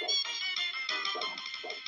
どうも。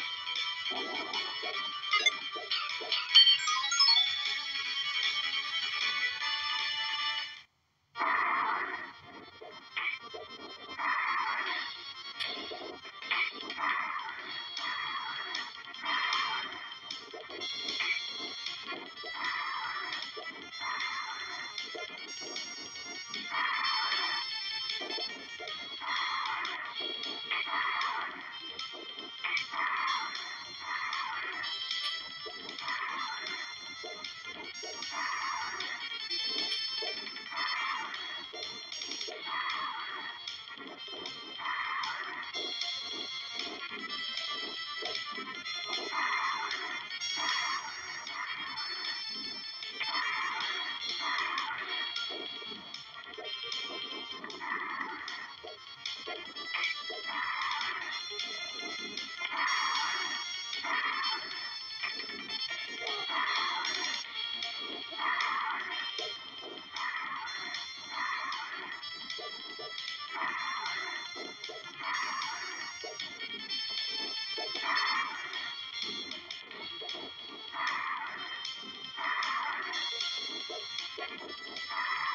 you